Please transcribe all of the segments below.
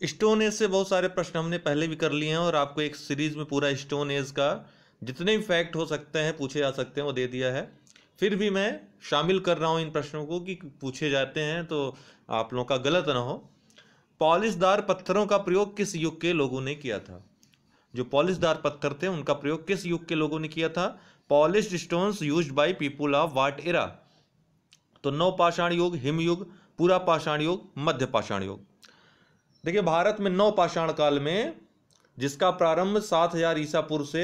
Stone age से बहुत सारे प्रश्न हमने पहले भी कर लिए हैं और आपको एक सीरीज़ में पूरा स्टोन एज का जितने भी फैक्ट हो सकते हैं, पूछे जा सकते हैं, वो दे दिया है। फिर भी मैं शामिल कर रहा हूँ इन प्रश्नों को कि पूछे जाते हैं तो आप लोगों का गलत ना हो। पॉलिशदार पत्थरों का प्रयोग किस युग के लोगों ने किया था? जो पॉलिशदार पत्थर थे, उनका प्रयोग किस युग के लोगों ने किया था? Polish stones use by people of what era? तो नव पाषाण युग हिम युग पूरा पाषाण युग, मध्य पाषाण युग। देखिए, भारत में नव पाषाण काल में जिसका प्रारंभ सात हज़ार ईसा पूर्व से,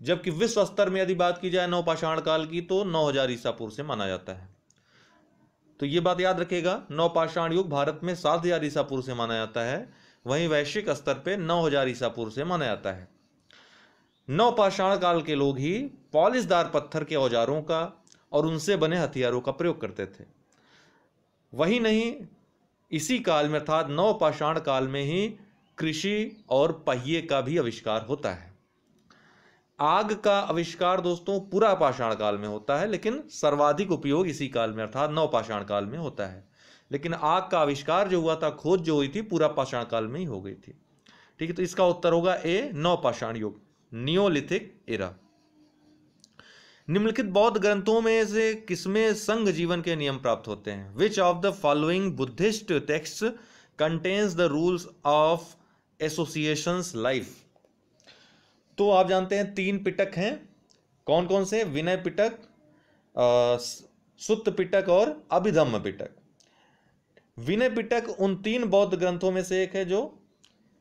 जबकि विश्व स्तर में यदि बात की जाए नव पाषाण काल की तो नौ हज़ार ईसा पूर्व से माना जाता है। तो ये बात याद रखेगा नव पाषाण युग भारत में सात हज़ार ईसा पूर्व से माना जाता है, वहीं वैश्विक स्तर पे नौ हज़ार ईसा पूर्व से माना जाता है। नव पाषाण काल के लोग ही पॉलिशदार पत्थर के औजारों का और उनसे बने हथियारों का प्रयोग करते थे। वही नहीं इसी काल में अर्थात नव पाषाण काल में ही कृषि और पहिए का भी आविष्कार होता है। आग का आविष्कार दोस्तों पूरा पाषाण काल में होता है, लेकिन सर्वाधिक उपयोग इसी काल में अर्थात नव पाषाण काल में होता है। लेकिन आग का आविष्कार जो हुआ था, खोज जो हुई थी, पूरा पाषाण काल में ही हो गई थी। ठीक है तो इसका उत्तर होगा ए नव पाषाण युग, नियोलिथिक एरा। निम्नलिखित बौद्ध ग्रंथों में से किसमें संघ जीवन के नियम प्राप्त होते हैं? Which of the following Buddhist text contains the rules of associations life तो आप जानते हैं तीन पिटक हैं। कौन कौन से? विनय पिटक सुत्त पिटक और अभिधम्म पिटक। विनय पिटक उन तीन बौद्ध ग्रंथों में से एक है जो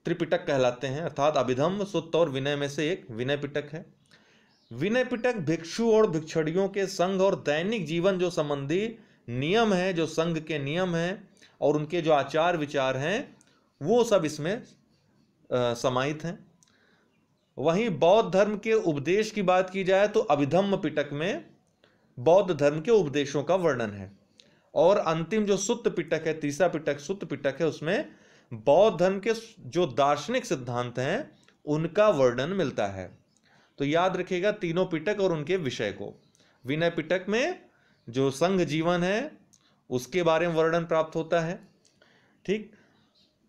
त्रिपिटक कहलाते हैं, अर्थात अभिधम्म सुत्त और विनय में से एक विनय पिटक है। विनय पिटक, भिक्षु और भिक्षुड़ियों के संघ और दैनिक जीवन जो संबंधी नियम है, जो संघ के नियम हैं और उनके जो आचार विचार हैं, वो सब इसमें समाहित हैं। वहीं बौद्ध धर्म के उपदेश की बात की जाए तो अभिधम्म पिटक में बौद्ध धर्म के उपदेशों का वर्णन है। और अंतिम जो सुत्त पिटक है, तीसरा पिटक, सुत्त पिटक है, उसमें बौद्ध धर्म के जो दार्शनिक सिद्धांत हैं, उनका वर्णन मिलता है। तो याद रखिएगा तीनों पिटक और उनके विषय को। विनय पिटक में जो संघ जीवन है, उसके बारे में वर्णन प्राप्त होता है, ठीक?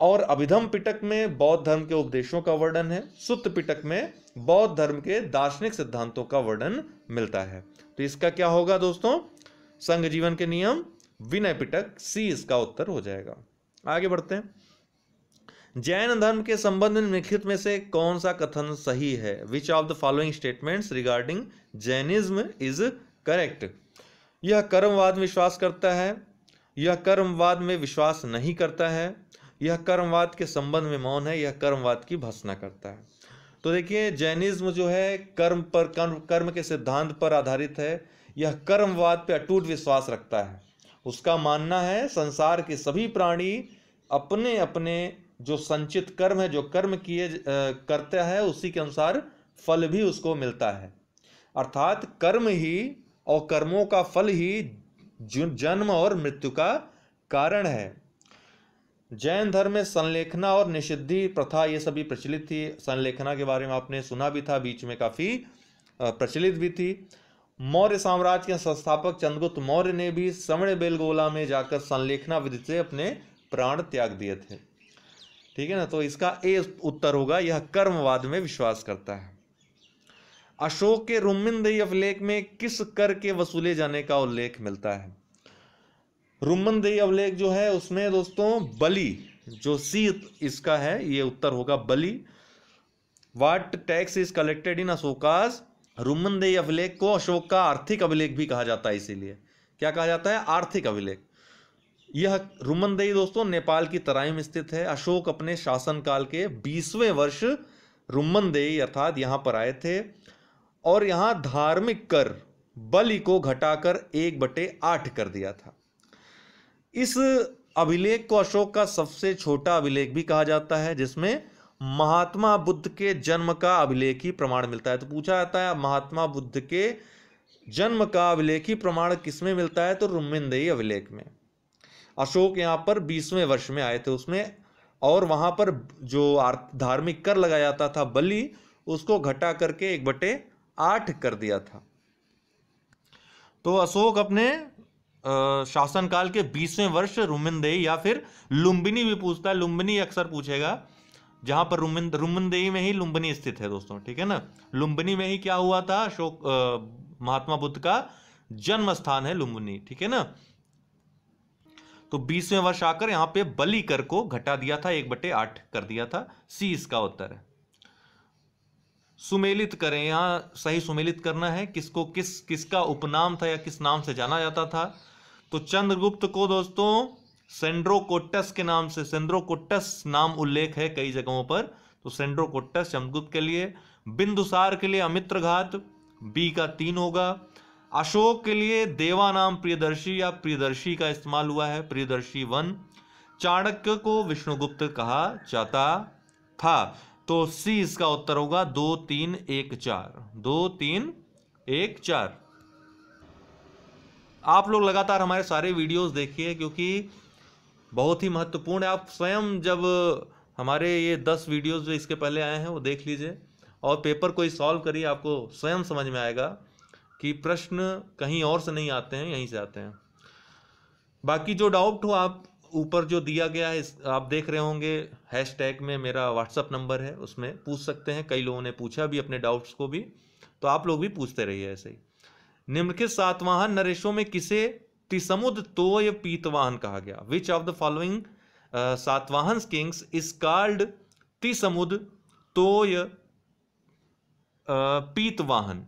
और अभिधम पिटक में बौद्ध धर्म के उपदेशों का वर्णन है सुत्त पिटक में बौद्ध धर्म के दार्शनिक सिद्धांतों का वर्णन मिलता है। तो इसका क्या होगा दोस्तों? संघ जीवन के नियम, विनय पिटक, सी इसका उत्तर हो जाएगा। आगे बढ़ते हैं। जैन धर्म के संबंध में निम्नलिखित में से कौन सा कथन सही है? Which of the following statements regarding Jainism is correct यह कर्मवाद में विश्वास करता है, यह कर्मवाद में विश्वास नहीं करता है, यह कर्मवाद के संबंध में मौन है, यह कर्मवाद की भर्सना करता है। तो देखिए जैनिज्म जो है, कर्म पर, कर्म कर्म के सिद्धांत पर आधारित है। यह कर्मवाद पर अटूट विश्वास रखता है। उसका मानना है, संसार के सभी प्राणी अपने अपने जो संचित कर्म है, जो कर्म किए करता है, उसी के अनुसार फल भी उसको मिलता है। अर्थात कर्म ही और कर्मों का फल ही जन्म और मृत्यु का कारण है। जैन धर्म में संलेखना और निषिद्धि प्रथा ये सभी प्रचलित थी। संलेखना के बारे में आपने सुना भी था, बीच में काफ़ी प्रचलित भी थी। मौर्य साम्राज्य के संस्थापक चंद्रगुप्त मौर्य ने भी समण बेलगोला में जाकर संलेखना विधि से अपने प्राण त्याग दिए थे। ठीक है ना? तो इसका ए उत्तर होगा, यह कर्मवाद में विश्वास करता है। अशोक के रुमिंदई अभिलेख में किस कर के वसूले जाने का उल्लेख मिलता है? रुमनदेही अभिलेख जो है, उसमें दोस्तों, बलि, जो सी इसका है, ये उत्तर होगा बलि। What tax is collected in Ashoka's Rummindei अभिलेख को अशोक का आर्थिक अभिलेख भी कहा जाता है इसीलिए। क्या कहा जाता है? आर्थिक अभिलेख यह रुमनदेई दोस्तों, नेपाल की तराई में स्थित है। अशोक अपने शासनकाल के बीसवें वर्ष रुमनदेई अर्थात यहाँ पर आए थे और यहाँ धार्मिक कर, बलि को घटाकर एक बटे आठ कर दिया था। इस अभिलेख को अशोक का सबसे छोटा अभिलेख भी कहा जाता है, जिसमें महात्मा बुद्ध के जन्म का अभिलेख ही प्रमाण मिलता है। तो पूछा जाता है, महात्मा बुद्ध के जन्म का अभिलेखी प्रमाण किसमें मिलता है? तो रुमिंदई अभिलेख में। अशोक यहाँ पर बीसवें वर्ष में आए थे उसमें, और वहाँ पर जो धार्मिक कर लगाया जाता था बलि, उसको घटा करके एक बटे आठ कर दिया था। तो अशोक अपने शासनकाल के बीसवें वर्ष रुमिनदेही या फिर लुम्बिनी भी पूछता है, लुम्बिनी अक्सर पूछेगा, जहाँ पर रुमिन रुमिनदेही में ही लुम्बिनी स्थित है दोस्तों, ठीक है ना? लुम्बिनी में ही क्या हुआ था, अशोक महात्मा बुद्ध का जन्म स्थान है लुम्बिनी, ठीक है ना? तो बीसवें वर्ष आकर यहाँ पे बलि कर को घटा दिया था, एक बटे आठ कर दिया था। सी इसका उत्तर है। सुमेलित करें, यहाँ सही सुमेलित करना है, किसको किस, किसका उपनाम था या किस नाम से जाना जाता था। तो चंद्रगुप्त को दोस्तों सेंड्रोकोटस के नाम से सेंड्रोकोटस नाम उल्लेख है कई जगहों पर। तो सेंड्रोकोटस चंद्रगुप्त के लिए, बिंदुसार के लिए अमित्र घात बी का तीन होगा। अशोक के लिए देवा नाम प्रियदर्शी या प्रियदर्शी का इस्तेमाल हुआ है। प्रियदर्शी वन, चाणक्य को विष्णुगुप्त कहा जाता था। तो सी इसका उत्तर होगा दो, तीन, एक, चार। दो, तीन, एक, चार। आप लोग लगातार हमारे सारे वीडियोस देखिए क्योंकि बहुत ही महत्वपूर्ण है। आप स्वयं जब हमारे ये दस वीडियोस जो इसके पहले आए हैं, वो देख लीजिए। और पेपर कोई सॉल्व करिए, आपको स्वयं समझ में आएगा। कि प्रश्न कहीं और से नहीं आते हैं, यहीं से आते हैं। बाकी जो डाउट हो, आप ऊपर जो दिया गया है आप देख रहे होंगे हैश टैग में मेरा व्हाट्सअप नंबर है, उसमें पूछ सकते हैं। कई लोगों ने पूछा भी अपने डाउट्स को भी तो आप लोग भी पूछते रहिए ऐसे ही। निम्नलिखित सातवाहन नरेशों में किसे तिसमुद तोय पीतवाहन कहा गया? Which of the following Satavahana kings is called तिसमुद तोय पीतवाहन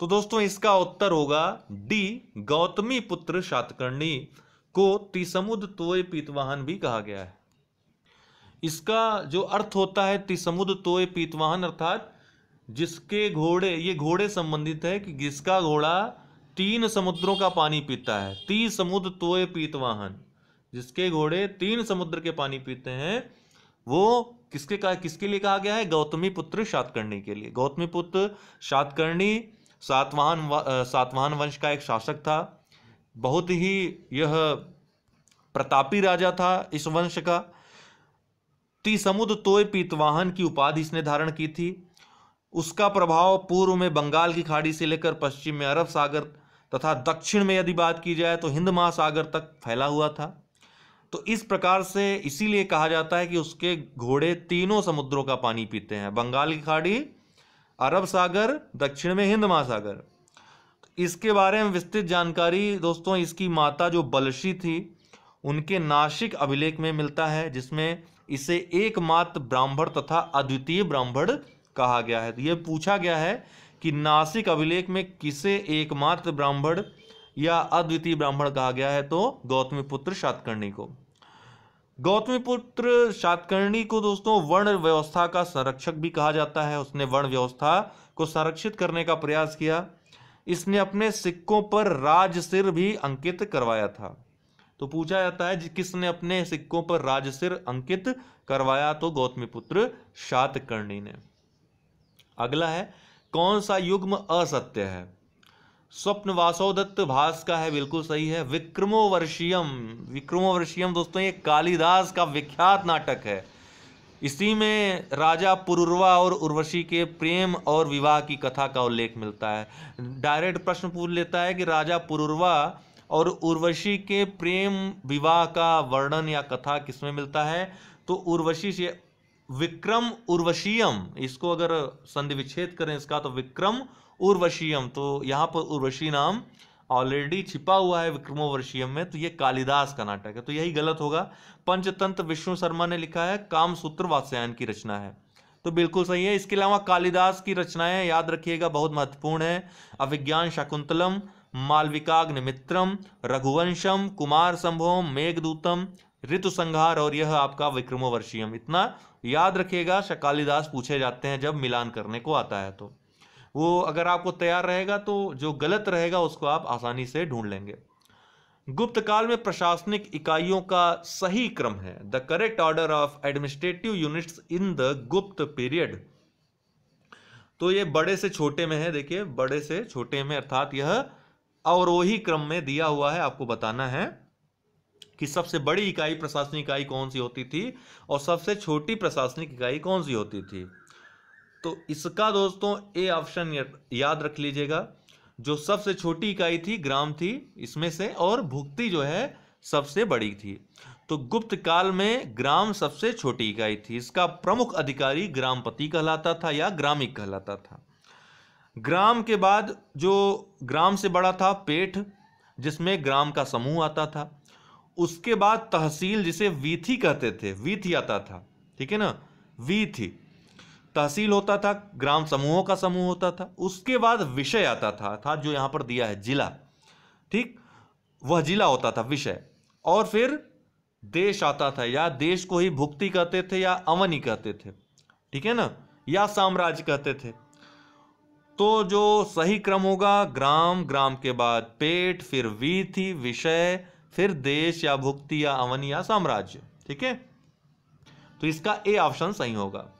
तो दोस्तों, इसका उत्तर होगा डी, गौतमी पुत्र शातकर्णी, को तिसमुद तोय पीतवाहन भी कहा गया है। इसका जो अर्थ होता है तिसमुद तोय पीतवाहन, अर्थात जिसके घोड़े, ये घोड़े संबंधित है कि जिसका घोड़ा तीन समुद्रों का पानी पीता है ती समुद्र तोय पीतवाहन। जिसके घोड़े तीन समुद्र के पानी पीते हैं, वो किसके कहा किसके लिए कहा गया है? गौतमी पुत्र शातकर्णी के लिए। गौतमी पुत्र शातकर्णी सातवाहन सातवाहन वंश का एक शासक था। बहुत ही यह प्रतापी राजा था इस वंश का। ती समुद्र तोय पीतवाहन की उपाधि इसने धारण की थी। उसका प्रभाव पूर्व में बंगाल की खाड़ी से लेकर पश्चिम में अरब सागर तथा दक्षिण में यदि बात की जाए तो हिंद महासागर तक फैला हुआ था। तो इस प्रकार से इसीलिए कहा जाता है कि उसके घोड़े तीनों समुद्रों का पानी पीते हैं। बंगाल की खाड़ी अरब सागर, दक्षिण में हिंद महासागर। इसके बारे में विस्तृत जानकारी दोस्तों, इसकी माता जो बलशी थी, उनके नासिक अभिलेख में मिलता है, जिसमें इसे एकमात्र ब्राह्मण तथा अद्वितीय ब्राह्मण कहा गया है। तो यह पूछा गया है कि नासिक अभिलेख में किसे एकमात्र ब्राह्मण या अद्वितीय ब्राह्मण कहा गया है? तो गौतमी पुत्र शातकर्णी को। गौतमी पुत्र शातकर्णी को दोस्तों वर्ण व्यवस्था का संरक्षक भी कहा जाता है। उसने वर्ण व्यवस्था को संरक्षित करने का प्रयास किया। इसने अपने सिक्कों पर राज सिर भी अंकित करवाया था। तो पूछा जाता है किसने अपने सिक्कों पर राज सिर अंकित करवाया? तो गौतमी पुत्र शातकर्णी ने। अगला है, कौन सा युग्म असत्य है? स्वप्न वासोदत्त भास का है, बिल्कुल सही है। विक्रमो वर्षियम विक्रमो वर्षियम दोस्तों, ये कालिदास का विख्यात नाटक है। इसी में राजा पुरुर्वा और उर्वशी के प्रेम और विवाह की कथा का उल्लेख मिलता है। डायरेक्ट प्रश्न पूछ लेता है कि राजा पुरुर्वा और उर्वशी के प्रेम, विवाह का वर्णन या कथा किसमें मिलता है? तो उर्वशी से विक्रम उर्वशीयम, इसको अगर संधि विच्छेद करें इसका तो विक्रम उर्वशीयम। तो यहाँ पर उर्वशी नाम ऑलरेडी छिपा हुआ है विक्रमोवर्षीयम में तो ये कालिदास का नाटक है। तो यही गलत होगा। पंचतंत्र विष्णु शर्मा ने लिखा है, कामसूत्र वात्स्यायन की रचना है। तो बिल्कुल सही है। इसके अलावा कालिदास की रचनाएँ याद रखिएगा, बहुत महत्वपूर्ण है। अभिज्ञान शकुंतलम, मालविकाग्निमित्रम, रघुवंशम, कुमार संभवम मेघदूतम ऋतु संहार और यह आपका विक्रमोवर्षीयम। इतना याद रखिएगा कालिदास पूछे जाते हैं जब मिलान करने को आता है तो। वो अगर आपको तैयार रहेगा तो जो गलत रहेगा, उसको आप आसानी से ढूंढ लेंगे। गुप्त काल में प्रशासनिक इकाइयों का सही क्रम है। The correct order of administrative units in the Gupta period तो ये बड़े से छोटे में है, देखिए, बड़े से छोटे में, अर्थात यह अवरोही क्रम में दिया हुआ है, आपको बताना है कि सबसे बड़ी इकाई प्रशासनिक इकाई कौन सी होती थी और सबसे छोटी प्रशासनिक इकाई कौन सी होती थी। तो इसका दोस्तों, ए ऑप्शन याद रख लीजिएगा, जो सबसे छोटी इकाई थी, ग्राम थी, इसमें से और भुक्ति जो है, सबसे बड़ी थी। तो गुप्त काल में ग्राम सबसे छोटी इकाई थी। इसका प्रमुख अधिकारी ग्रामपति कहलाता था या ग्रामिक कहलाता था। ग्राम के बाद जो ग्राम से बड़ा था, पेठ, जिसमें ग्राम का समूह आता था। उसके बाद तहसील जिसे वीथी कहते थे, वीथी आता था, ठीक है ना? वीथी। तहसील होता था, ग्राम समूहों का समूह होता था, उसके बाद विषय आता था अर्थात जो यहाँ पर दिया है, जिला। ठीक? वह जिला होता था, विषय। और फिर देश आता था, या देश को ही भुक्ति कहते थे, या अवनी कहते थे। ठीक है ना? या साम्राज्य कहते थे। तो जो सही क्रम होगा, ग्राम ग्राम के बाद पेट, फिर वीथी, विषय, फिर देश, या भुक्ति, या अवन, या साम्राज्य। ठीक है? तो इसका ए ऑप्शन सही होगा।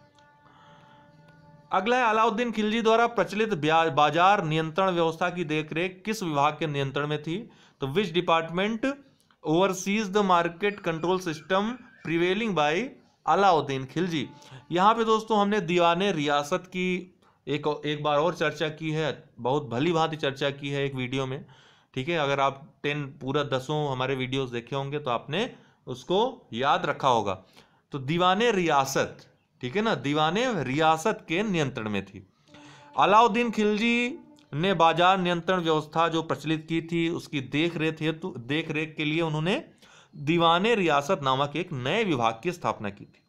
अगला है अलाउद्दीन खिलजी द्वारा प्रचलित बाज़ार नियंत्रण व्यवस्था की देखरेख किस विभाग के नियंत्रण में थी? तो which department oversees the market control system prevailing by Alauddin Khilji? यहाँ पे दोस्तों हमने दीवाने रियासत की एक एक बार और चर्चा की है, बहुत भली भांति चर्चा की है एक वीडियो में, ठीक है? अगर आप टेन पूरा दसों हमारे वीडियोस देखे होंगे तो आपने उसको याद रखा होगा। तो दीवाने रियासत ठीक है ना? दीवाने रियासत के नियंत्रण में थी। अलाउद्दीन खिलजी ने बाज़ार नियंत्रण व्यवस्था जो प्रचलित की थी, उसकी देख रेख हेतु देख रेख के लिए उन्होंने दीवाने रियासत नामक एक नए विभाग की स्थापना की थी।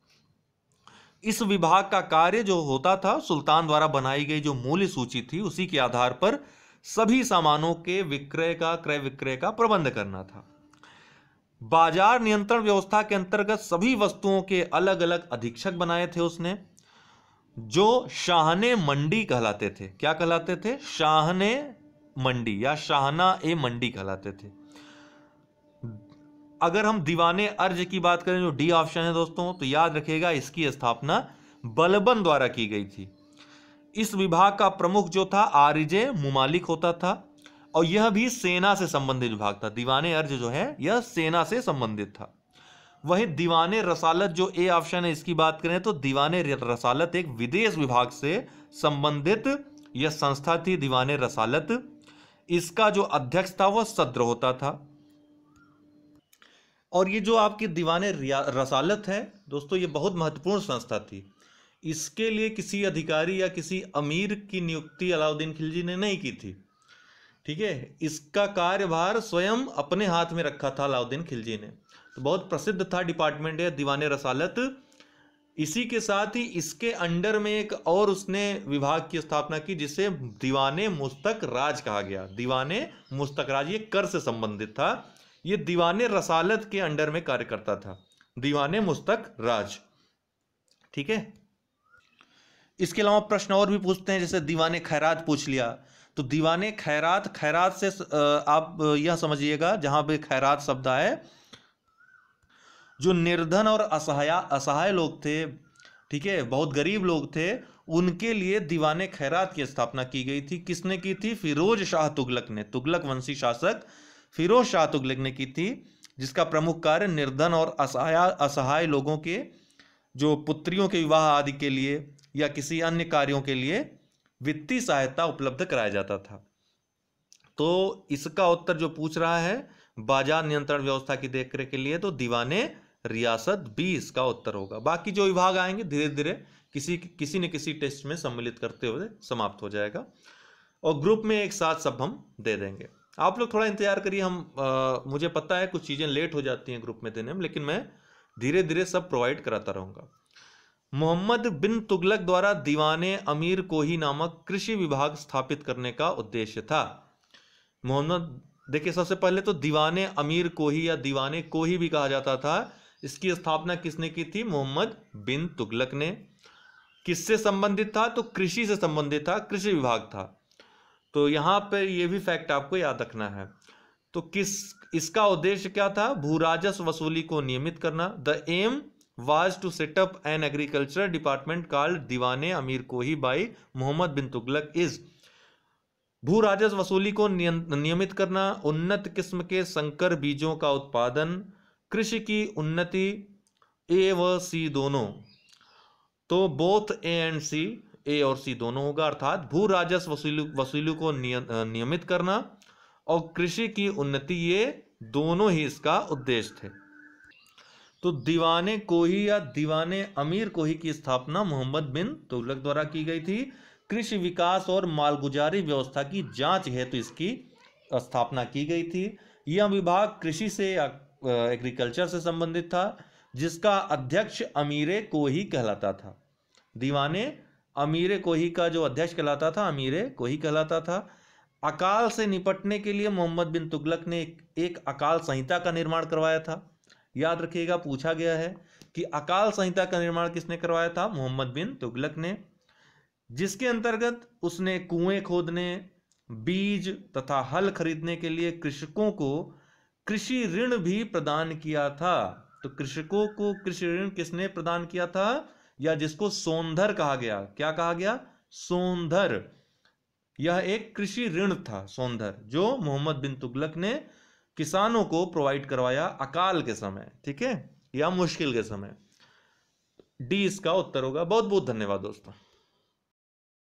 इस विभाग का कार्य जो होता था, सुल्तान द्वारा बनाई गई जो मूल्य सूची थी, उसी के आधार पर सभी सामानों के विक्रय का, क्रय विक्रय का प्रबंध करना था। बाज़ार नियंत्रण व्यवस्था के अंतर्गत सभी वस्तुओं के अलग अलग अधीक्षक बनाए थे उसने, जो शाहने मंडी कहलाते थे। क्या कहलाते थे? शाहने मंडी या शाहना ए मंडी कहलाते थे। अगर हम दीवाने अर्ज़ की बात करें, जो डी ऑप्शन है दोस्तों तो याद रखिएगा इसकी स्थापना बलबन द्वारा की गई थी। इस विभाग का प्रमुख जो था, आरिजे मुमालिक होता था। और यह भी सेना से संबंधित विभाग था। दीवाने अर्ज़ जो है, यह सेना से संबंधित था। वही दीवाने रसालत जो ए ऑप्शन है, इसकी बात करें तो दीवाने रसालत एक विदेश विभाग से संबंधित यह संस्था थी, दीवाने रसालत। इसका जो अध्यक्ष था, वह सद्र होता था। और ये जो आपकी दीवाने रसालत है, दोस्तों, ये बहुत महत्वपूर्ण संस्था थी। इसके लिए किसी अधिकारी या किसी अमीर की नियुक्ति अलाउद्दीन खिलजी ने नहीं की थी। ठीक है? इसका कार्यभार स्वयं अपने हाथ में रखा था अलाउद्दीन खिलजी ने। तो बहुत प्रसिद्ध था डिपार्टमेंट है, दीवाने रसालत। इसी के साथ ही इसके अंडर में एक और उसने विभाग की स्थापना की, जिसे दीवाने मुस्तक राज कहा गया। दीवाने मुस्तक राज, ये कर से संबंधित था। ये दीवाने रसालत के अंडर में कार्य करता था। दीवाने मुस्तक राज। ठीक है? इसके अलावा प्रश्न और भी पूछते हैं, जैसे दीवाने खैरात पूछ लिया। तो दीवाने खैरात खैरात से आप यह समझिएगा, जहाँ पे खैरात शब्द आए, जो निर्धन और असहाय असहाय लोग थे, ठीक है, बहुत गरीब लोग थे, उनके लिए दीवाने खैरात की स्थापना की गई थी। किसने की थी? फिरोज शाह तुगलक ने। तुगलक वंशी शासक फिरोज शाह तुगलक ने की थी, जिसका प्रमुख कार्य निर्धन और असहाय असहाय लोगों के, जो पुत्रियों के विवाह आदि के लिए या किसी अन्य कार्यों के लिए वित्तीय सहायता उपलब्ध कराया जाता था। तो इसका उत्तर जो पूछ रहा है बाज़ार नियंत्रण व्यवस्था की देखरेख के लिए तो दीवाने रियासत बी इसका उत्तर होगा। बाकी जो विभाग आएँगे धीरे धीरे किसी किसी न किसी टेस्ट में सम्मिलित करते हुए समाप्त हो जाएगा। और ग्रुप में एक साथ सब हम दे देंगे। आप लोग थोड़ा इंतज़ार करिए हम आ, मुझे पता है कुछ चीज़ें लेट हो जाती हैं ग्रुप में देने में लेकिन मैं धीरे धीरे सब प्रोवाइड कराता रहूँगा। मोहम्मद बिन तुगलक द्वारा दीवाने अमीर कोही नामक कृषि विभाग स्थापित करने का उद्देश्य था। मोहम्मद, देखिए, सबसे पहले तो दीवाने अमीर कोही या दीवाने कोही भी कहा जाता था। इसकी स्थापना किसने की थी? मोहम्मद बिन तुगलक ने। किससे संबंधित था? तो कृषि से संबंधित था, कृषि विभाग था। तो यहाँ पर यह भी फैक्ट आपको याद रखना है। तो किस, इसका उद्देश्य क्या था? भू राजस्व वसूली को नियमित करना। The aim was to up an agriculture department called Diwan-e Amir Kohi by Muhammad bin Tughlaq is भू राजस्व वसूली को नियमित करना, उन्नत किस्म के संकर बीजों का उत्पादन, कृषि की उन्नति, ए व सी दोनों। तो बोथ ए एंड सी ए और सी दोनों होगा, अर्थात भू राजस्व वसूली वसूली को नियमित करना और कृषि की उन्नति, ये दोनों ही इसका उद्देश्य थे। तो दीवाने कोही या दीवाने अमीर कोही की स्थापना मोहम्मद बिन तुगलक द्वारा की गई थी। कृषि विकास और मालगुजारी व्यवस्था की जाँच हेतु तो इसकी स्थापना की गई थी। यह विभाग कृषि से एग्रीकल्चर से संबंधित था, जिसका अध्यक्ष अमीरे कोही कहलाता था। दीवाने अमीरे कोही का जो अध्यक्ष कहलाता था, अमीरे कोही कहलाता था। अकाल से निपटने के लिए मोहम्मद बिन तुगलक ने एक अकाल संहिता का निर्माण करवाया था। याद रखिएगा, पूछा गया है कि अकाल संहिता का निर्माण किसने करवाया था? मोहम्मद बिन तुगलक ने, जिसके अंतर्गत उसने कुएँ खोदने, बीज तथा हल खरीदने के लिए कृषकों को कृषि ऋण भी प्रदान किया था। तो कृषकों को कृषि ऋण किसने प्रदान किया था? या जिसको सोंधर कहा गया? क्या कहा गया? सोंधर। यह एक कृषि ऋण था, सोंधर, जो मोहम्मद बिन तुगलक ने किसानों को प्रोवाइड करवाया अकाल के समय, ठीक है? या मुश्किल के समय। डी इसका उत्तर होगा। बहुत बहुत धन्यवाद दोस्तों।